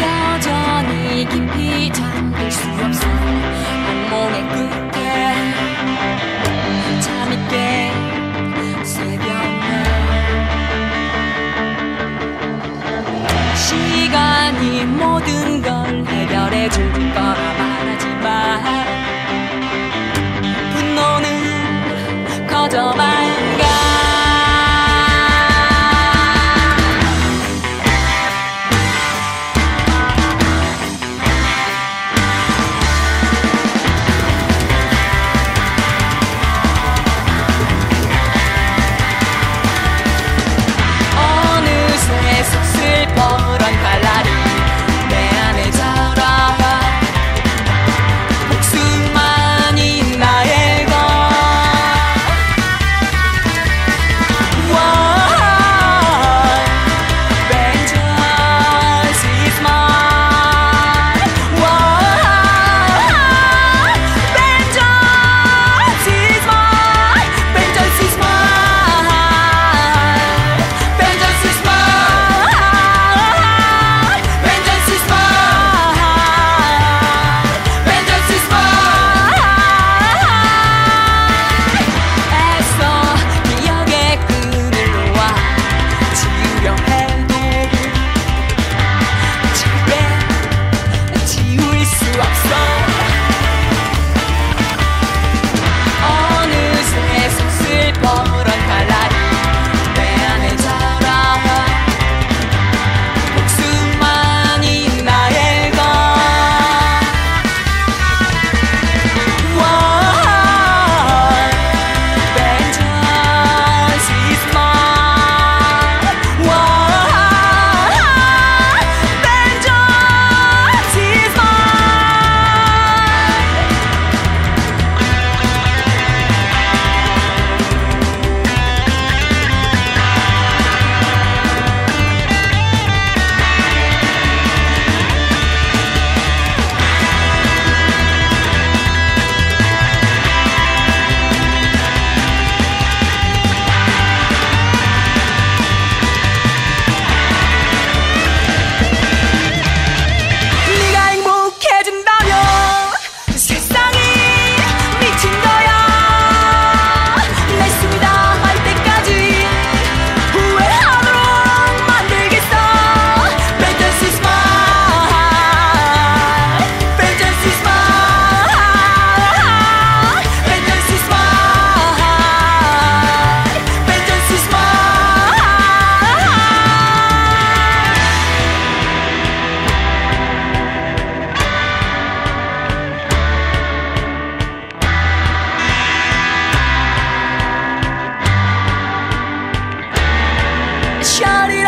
여전히 깊이 잠들 수 없어. 악몽의 끝에 잠있게 새벽날. 시간이 모든 걸 해결해 줄 거라 shout it out.